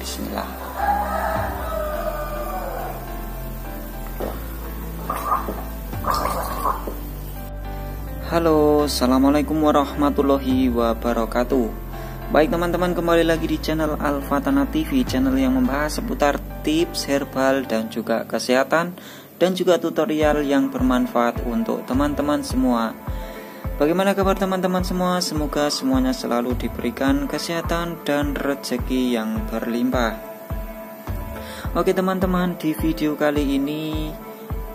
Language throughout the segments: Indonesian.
Bismillah. Halo, Assalamualaikum warahmatullahi wabarakatuh. Baik teman-teman kembali lagi di channel Alfatana TV Channel yang membahas seputar tips herbal dan juga kesehatan Dan juga tutorial yang bermanfaat untuk teman-teman semua Bagaimana kabar teman-teman semua? Semoga semuanya selalu diberikan kesehatan dan rezeki yang berlimpah Oke teman-teman di video kali ini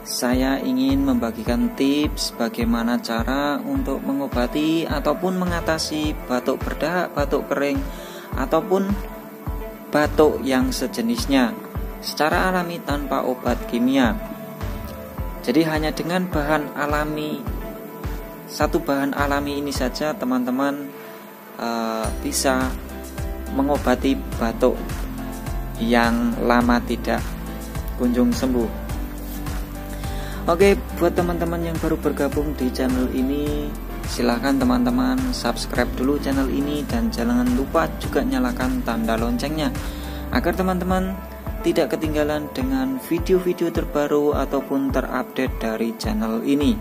saya ingin membagikan tips bagaimana cara untuk mengobati ataupun mengatasi batuk berdahak, batuk kering, ataupun batuk yang sejenisnya secara alami tanpa obat kimia. Jadi hanya dengan bahan alami satu bahan alami ini saja teman-teman uh, bisa mengobati batuk yang lama tidak kunjung sembuh. Oke, buat teman-teman yang baru bergabung di channel ini, silahkan teman-teman subscribe dulu channel ini dan jangan lupa juga nyalakan tanda loncengnya agar teman-teman tidak ketinggalan dengan video-video terbaru ataupun terupdate dari channel ini.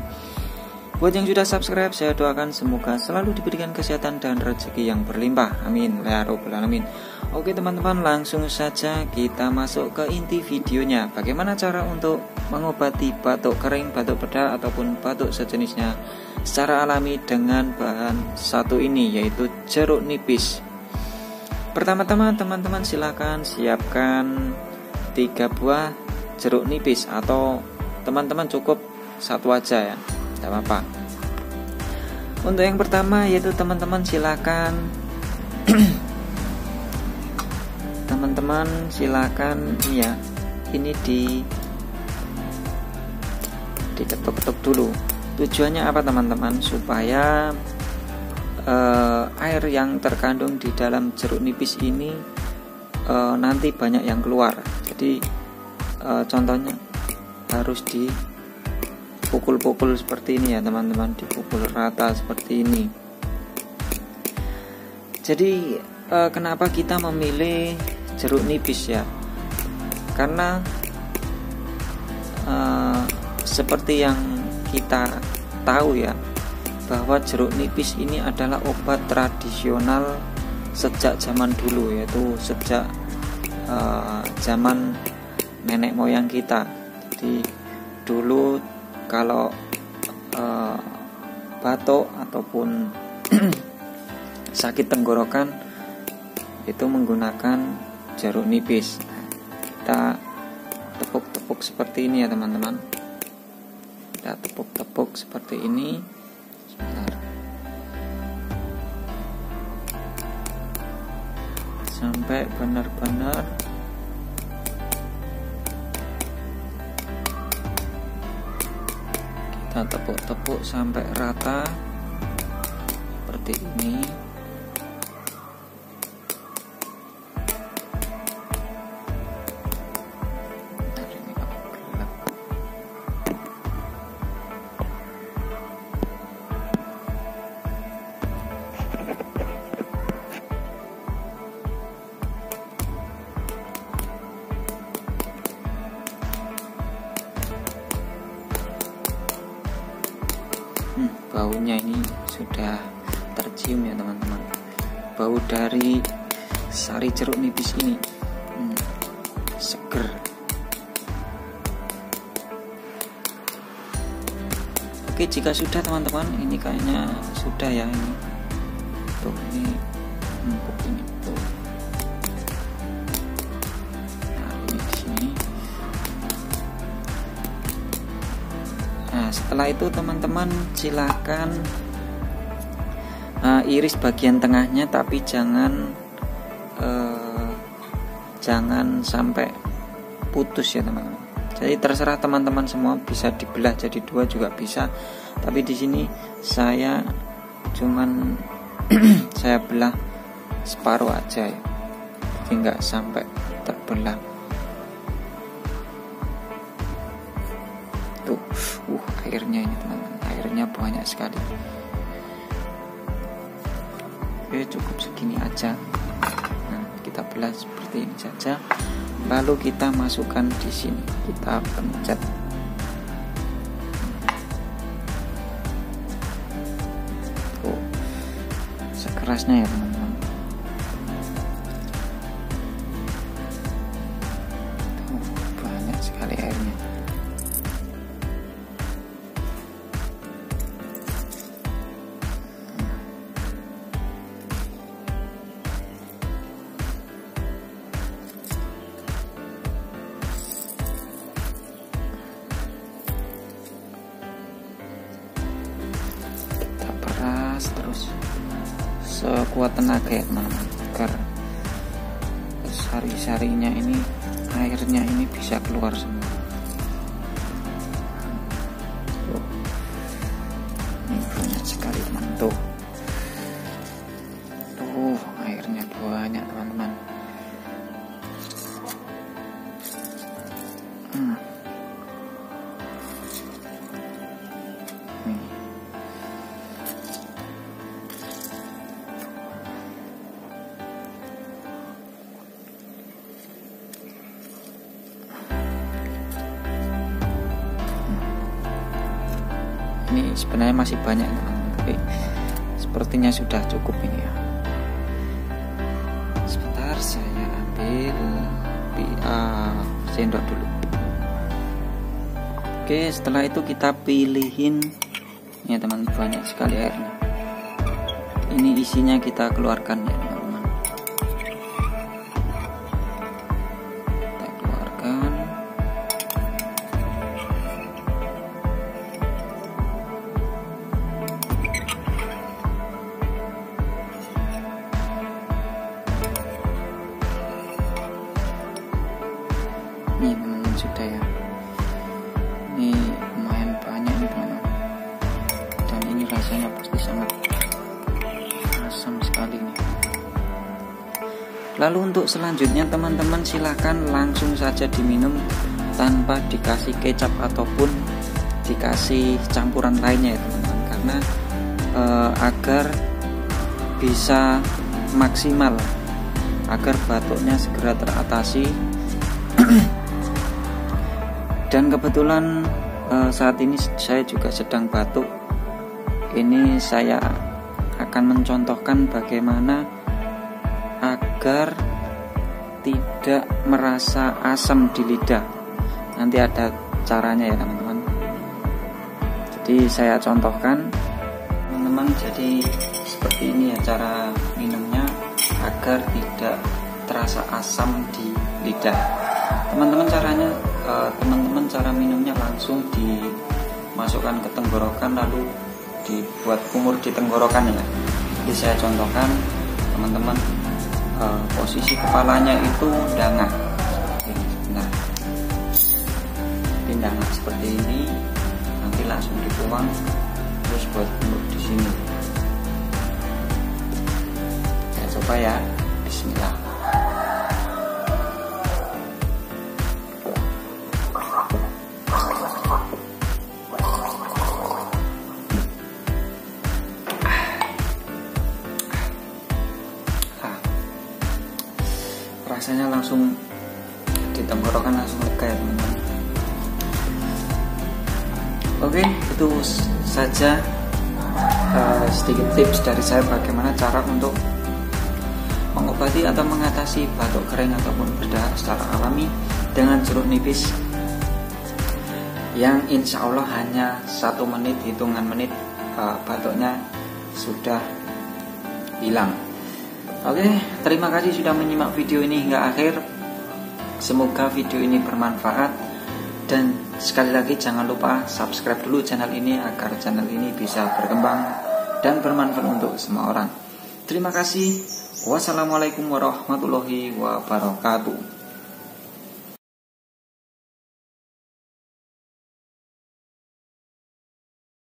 Buat yang sudah subscribe, saya doakan semoga selalu diberikan kesehatan dan rezeki yang berlimpah. Amin. Ya Alamin. Oke teman-teman, langsung saja kita masuk ke inti videonya. Bagaimana cara untuk mengobati batuk kering, batuk bedah, ataupun batuk sejenisnya secara alami dengan bahan satu ini, yaitu jeruk nipis. Pertama-tama teman-teman silahkan siapkan tiga buah jeruk nipis atau teman-teman cukup satu aja ya tidak apa-apa. Untuk yang pertama yaitu teman-teman silakan. Teman-teman silakan. Ya ini di diketuk-ketuk dulu. Tujuannya apa teman-teman? Supaya uh, air yang terkandung di dalam jeruk nipis ini uh, nanti banyak yang keluar. Jadi uh, contohnya harus di pukul-pukul seperti ini ya teman-teman. Dipukul rata seperti ini. Jadi e, kenapa kita memilih jeruk nipis ya? Karena e, seperti yang kita tahu ya bahwa jeruk nipis ini adalah obat tradisional sejak zaman dulu yaitu sejak e, zaman nenek moyang kita. Jadi dulu kalau uh, batuk ataupun sakit tenggorokan itu menggunakan jeruk nipis. Kita tepuk-tepuk seperti ini ya teman-teman. Kita tepuk-tepuk seperti ini. Sebentar. sampai benar-benar kita tepuk-tepuk sampai rata. Seperti ini baunya ini sudah tercium ya teman-teman. Bau dari sari jeruk nipis ini hmm, seger. Oke jika sudah teman-teman ini kayaknya sudah ya ini. Tuh ini setelah itu teman-teman silahkan uh, iris bagian tengahnya tapi jangan uh, jangan sampai putus ya teman-teman. Jadi terserah teman-teman semua bisa dibelah jadi dua juga bisa. Tapi di sini saya cuman saya belah separuh aja ya. Jadi nggak sampai terbelah. tuh uh airnya ini teman-teman airnya banyak sekali. Oke cukup segini aja. Nah kita belah seperti ini saja. Lalu kita masukkan di sini. Kita pencet. Oh sekerasnya ya teman-teman sekuat tenaga ya teman-teman agar sari-sarinya ini airnya ini bisa keluar semua tuh. ini banyak sekali teman tuh tuh airnya banyak teman-teman hmm. Ini sebenarnya masih banyak teman-teman tapi sepertinya sudah cukup ini ya. Sebentar saya ambil uh, sendok dulu. Oke setelah itu kita pilihin. Ya teman banyak sekali airnya. Ini isinya kita keluarkan ya Lalu untuk selanjutnya teman-teman silahkan langsung saja diminum tanpa dikasih kecap ataupun dikasih campuran lainnya ya teman-teman. Karena eh, agar bisa maksimal agar batuknya segera teratasi. Dan kebetulan eh, saat ini saya juga sedang batuk. Ini saya akan mencontohkan bagaimana agar tidak merasa asam di lidah. Nanti ada caranya ya teman-teman. Jadi saya contohkan teman-teman jadi seperti ini ya cara minumnya agar tidak terasa asam di lidah. Teman-teman caranya eh, teman-teman cara minumnya langsung dimasukkan ke tenggorokan lalu dibuat kumur di tenggorokan ya. Jadi saya contohkan teman-teman eh, posisi kepalanya itu dangak nah tindangan seperti ini nanti langsung dituang terus buat kumur di sini. Saya coba ya. Bismillah rasanya langsung di tenggorokan langsung lega ya teman-teman oke itu saja eh, sedikit tips dari saya bagaimana cara untuk mengobati atau mengatasi batuk kering ataupun berdarah secara alami dengan jeruk nipis yang insya Allah hanya satu menit hitungan menit eh, batuknya sudah hilang Oke, terima kasih sudah menyimak video ini hingga akhir. Semoga video ini bermanfaat dan sekali lagi jangan lupa subscribe dulu channel ini agar channel ini bisa berkembang dan bermanfaat untuk semua orang. Terima kasih. Wassalamualaikum warahmatullahi wabarakatuh.